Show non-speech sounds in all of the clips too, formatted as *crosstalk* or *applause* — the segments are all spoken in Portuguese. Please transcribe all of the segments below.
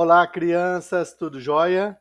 Olá, crianças, tudo jóia?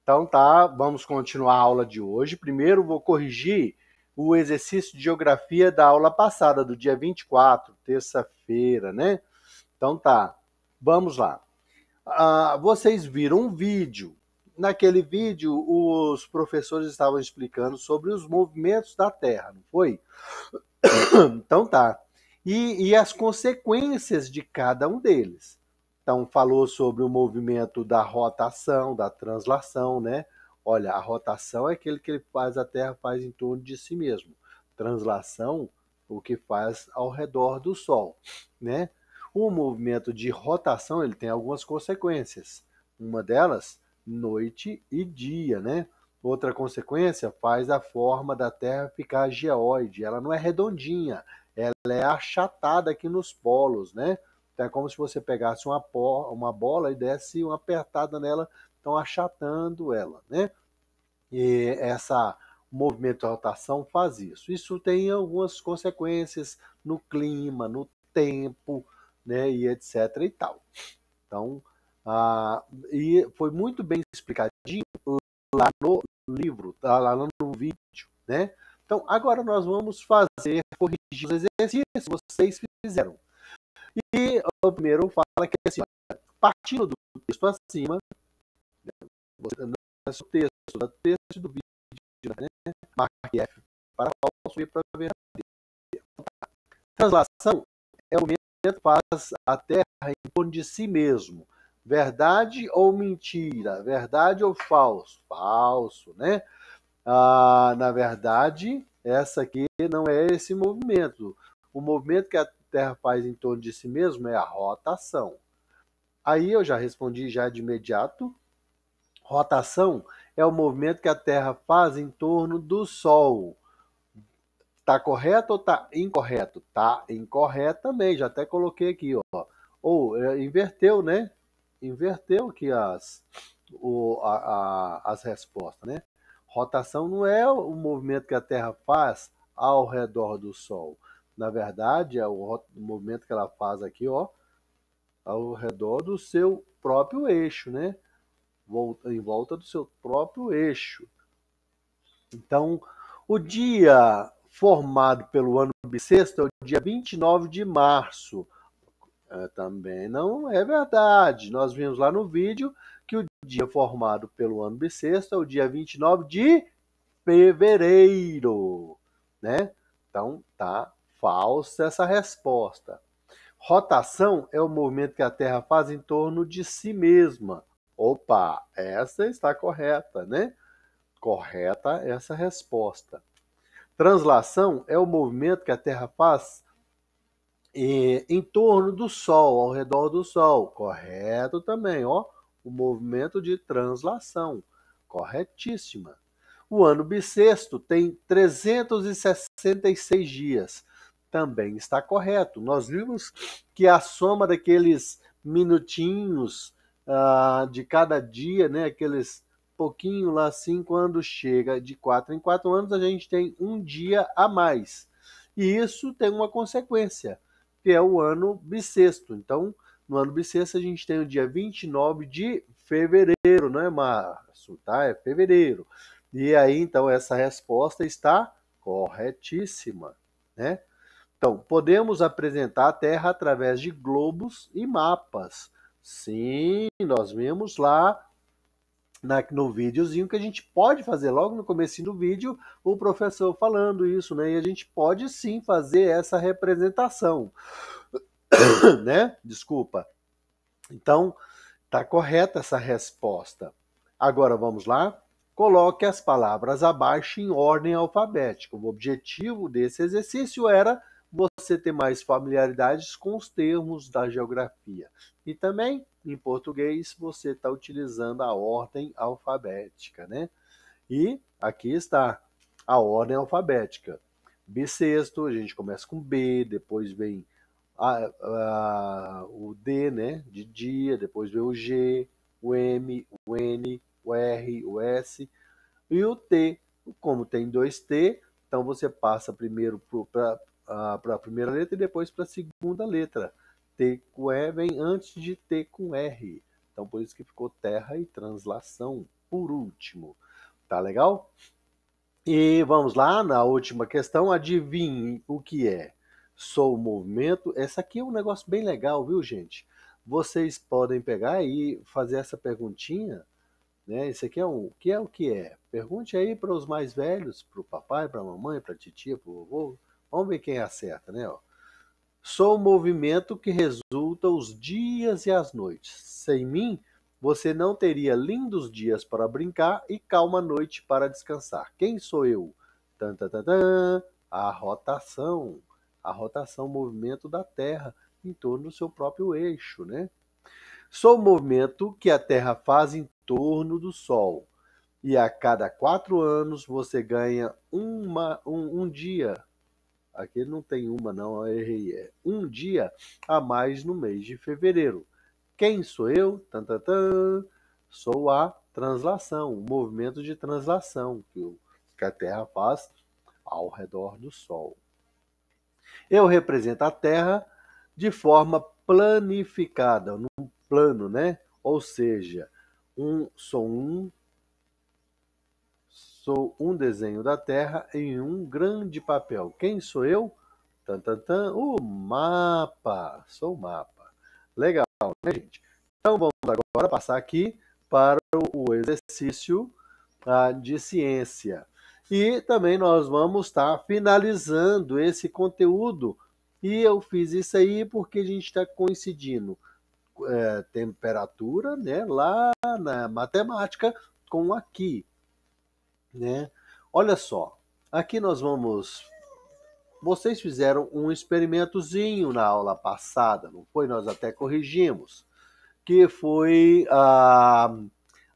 Então tá, vamos continuar a aula de hoje. Primeiro vou corrigir o exercício de geografia da aula passada, do dia 24, terça-feira, né? Então tá, vamos lá. Ah, vocês viram um vídeo. Naquele vídeo, os professores estavam explicando sobre os movimentos da Terra, não foi? *coughs* Então tá. E, e as consequências de cada um deles. Então, falou sobre o movimento da rotação, da translação, né? Olha, a rotação é aquele que ele faz, a Terra faz em torno de si mesmo. Translação, o que faz ao redor do Sol, né? O movimento de rotação, ele tem algumas consequências. Uma delas, noite e dia, né? Outra consequência, faz a forma da Terra ficar geóide. Ela não é redondinha, ela é achatada aqui nos polos, né? Então é como se você pegasse uma, uma bola e desse uma apertada nela, então achatando ela, né? E essa movimento de rotação faz isso. Isso tem algumas consequências no clima, no tempo, né, e etc e tal. Então, ah, e foi muito bem explicadinho lá no livro, tá lá no vídeo, né? Então, agora nós vamos fazer, corrigir os exercícios que vocês fizeram. E o primeiro fala que assim, partindo do texto acima, você não é o texto, o texto do vídeo, né? marque F para falso e para verdadeiro. Translação é o momento que faz a Terra em torno de si mesmo. Verdade ou mentira? Verdade ou falso? Falso, né? Ah, na verdade, essa aqui não é esse movimento. O movimento que a Terra faz em torno de si mesmo é a rotação. Aí eu já respondi já de imediato. Rotação é o movimento que a Terra faz em torno do Sol. Tá correto ou tá incorreto? Tá incorreto também, já até coloquei aqui, ó. Ou é, inverteu, né? Inverteu aqui as, o, a, a, as respostas, né? Rotação não é o movimento que a Terra faz ao redor do Sol na verdade, é o movimento que ela faz aqui, ó, ao redor do seu próprio eixo, né? Volta, em volta do seu próprio eixo. Então, o dia formado pelo ano bissexto é o dia 29 de março. É, também não é verdade. Nós vimos lá no vídeo que o dia formado pelo ano bissexto é o dia 29 de fevereiro, né? Então, tá Falsa essa resposta. Rotação é o movimento que a Terra faz em torno de si mesma. Opa, essa está correta, né? Correta essa resposta. Translação é o movimento que a Terra faz em, em torno do Sol, ao redor do Sol. Correto também, ó. O movimento de translação. Corretíssima. O ano bissexto tem 366 dias também está correto. Nós vimos que a soma daqueles minutinhos uh, de cada dia, né, aqueles pouquinho lá assim, quando chega de quatro em quatro anos, a gente tem um dia a mais. E isso tem uma consequência, que é o ano bissexto. Então, no ano bissexto, a gente tem o dia 29 de fevereiro, não é março, tá? É fevereiro. E aí, então, essa resposta está corretíssima, né? Então, podemos apresentar a Terra através de globos e mapas. Sim, nós vimos lá na, no videozinho que a gente pode fazer logo no começo do vídeo o professor falando isso, né? E a gente pode sim fazer essa representação, *coughs* né? Desculpa. Então, tá correta essa resposta. Agora vamos lá. Coloque as palavras abaixo em ordem alfabética. O objetivo desse exercício era você ter mais familiaridades com os termos da geografia. E também, em português, você está utilizando a ordem alfabética, né? E aqui está a ordem alfabética. Bissexto, a gente começa com B, depois vem a, a, o D, né, de dia, depois vem o G, o M, o N, o R, o S e o T. Como tem dois T, então você passa primeiro para para a primeira letra e depois para a segunda letra. T com E vem antes de T com R. Então por isso que ficou terra e translação por último. Tá legal? E vamos lá na última questão. Adivinhe o que é? Sou movimento. Essa aqui é um negócio bem legal, viu, gente? Vocês podem pegar e fazer essa perguntinha né? Isso aqui é um, o que é o que é? Pergunte aí para os mais velhos, para o papai, para a mamãe, para a titia, para o vovô. Vamos ver quem acerta, né? Ó. Sou o movimento que resulta os dias e as noites. Sem mim, você não teria lindos dias para brincar e calma noite para descansar. Quem sou eu? Tan, tan, tan, tan. A rotação. A rotação, movimento da Terra em torno do seu próprio eixo, né? Sou o movimento que a Terra faz em torno do Sol. E a cada quatro anos você ganha uma, um, um dia. Aqui não tem uma, não, eu errei. É um dia a mais no mês de fevereiro. Quem sou eu? Tan, tan, tan. Sou a translação, o movimento de translação que, a Terra faz ao redor do Sol. Eu represento a Terra de forma planificada, num plano, né? Ou seja, um, sou um sou um desenho da Terra em um grande papel. Quem sou eu? Tan, tan, tan, o mapa. Sou o mapa. Legal, né, gente? Então vamos agora passar aqui para o exercício uh, de ciência. E também nós vamos estar tá finalizando esse conteúdo. E eu fiz isso aí porque a gente está coincidindo é, temperatura, né, lá na matemática com aqui, né? Olha só, aqui nós vamos vocês fizeram um experimentozinho na aula passada, não foi? Nós até corrigimos, que foi ah,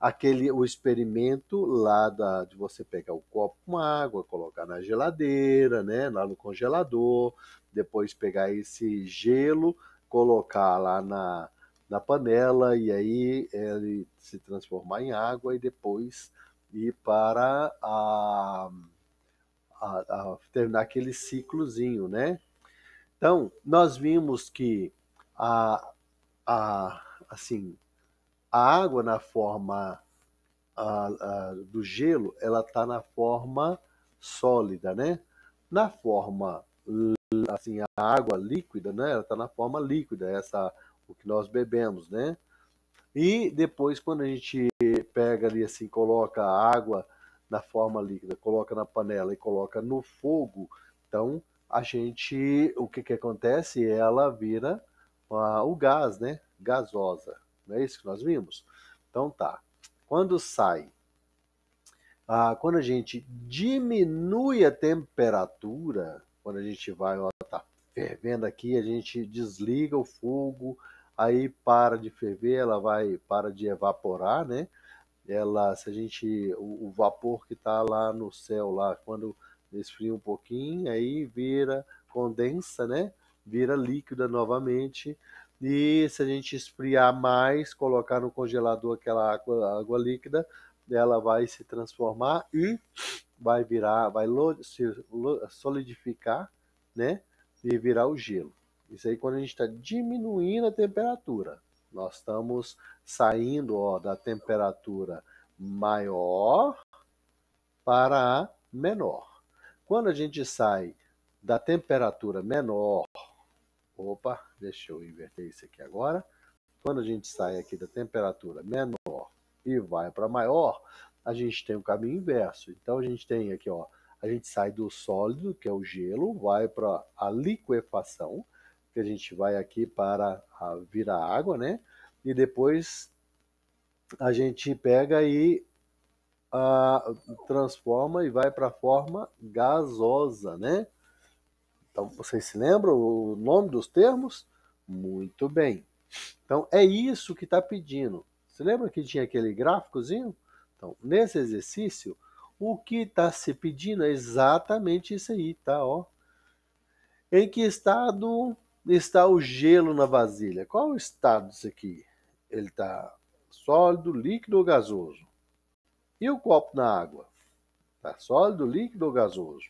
aquele o experimento lá da, de você pegar o copo com água, colocar na geladeira, né, lá no congelador, depois pegar esse gelo, colocar lá na, na panela e aí ele se transformar em água e depois ir para a, a, a terminar aquele ciclozinho, né? Então, nós vimos que a, a, assim, a água na forma a, a, do gelo, ela está na forma sólida, né? Na forma, assim, a água líquida, né? Ela está na forma líquida, essa o que nós bebemos, né? E depois, quando a gente pega ali assim, coloca a água na forma líquida, coloca na panela e coloca no fogo, então a gente, o que que acontece? Ela vira o gás, né? Gasosa. Não é isso que nós vimos? Então tá. Quando sai, uh, quando a gente diminui a temperatura, quando a gente vai, ó, tá fervendo aqui, a gente desliga o fogo, aí para de ferver, ela vai para de evaporar, né? Ela, se a gente, o, o vapor que está lá no céu lá, quando esfria um pouquinho, aí vira condensa, né? Vira líquida novamente. E se a gente esfriar mais, colocar no congelador aquela água, água líquida, ela vai se transformar e vai virar, vai se solidificar, né? E virar o gelo. Isso aí quando a gente está diminuindo a temperatura. Nós estamos saindo ó, da temperatura maior para a menor. Quando a gente sai da temperatura menor, opa, deixa eu inverter isso aqui agora. Quando a gente sai aqui da temperatura menor e vai para maior, a gente tem o caminho inverso. Então a gente tem aqui, ó, a gente sai do sólido, que é o gelo, vai para a liquefação, que a gente vai aqui para a, virar água, né? E depois a gente pega e transforma e vai para a forma gasosa, né? Então, vocês se lembram o nome dos termos? Muito bem. Então, é isso que está pedindo. Você lembra que tinha aquele gráficozinho? Então, nesse exercício, o que está se pedindo é exatamente isso aí, tá? Ó. Em que estado está o gelo na vasilha. Qual o estado disso aqui? Ele está sólido, líquido ou gasoso? E o copo na água? Está sólido, líquido ou gasoso?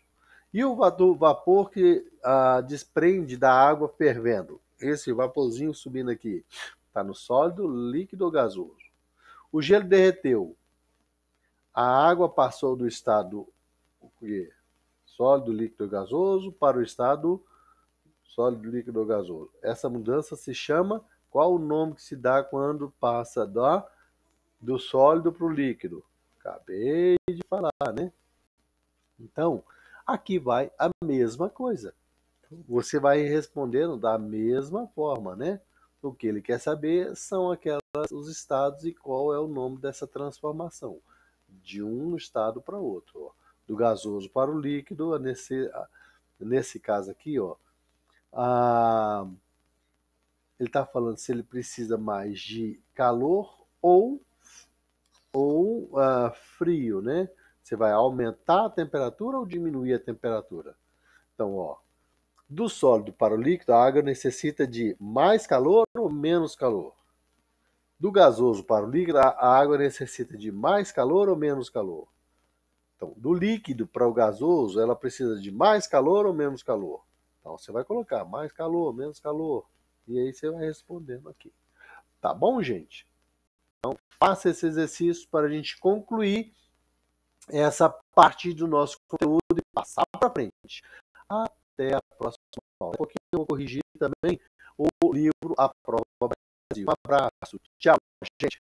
E o vapor que ah, desprende da água fervendo? Esse vaporzinho subindo aqui. Está no sólido, líquido ou gasoso. O gelo derreteu. A água passou do estado sólido, líquido ou gasoso para o estado sólido, líquido ou gasoso. Essa mudança se chama qual o nome que se dá quando passa da, do sólido para o líquido? Acabei de falar, né? Então, aqui vai a mesma coisa. Você vai respondendo da mesma forma, né? O que ele quer saber são aquelas os estados e qual é o nome dessa transformação de um estado para outro. Ó. Do gasoso para o líquido, nesse, nesse caso aqui, ó, a, ele está falando se ele precisa mais de calor ou, ou uh, frio, né? Você vai aumentar a temperatura ou diminuir a temperatura? Então, ó, do sólido para o líquido, a água necessita de mais calor ou menos calor? Do gasoso para o líquido, a água necessita de mais calor ou menos calor? Então, do líquido para o gasoso, ela precisa de mais calor ou menos calor? Então, você vai colocar mais calor, menos calor. E aí você vai respondendo aqui. Tá bom, gente? Então, faça esse exercício para a gente concluir essa parte do nosso conteúdo e passar para frente. Até a próxima aula. Um pouquinho eu vou corrigir também o livro A Prova Brasil. Um abraço. Tchau, gente.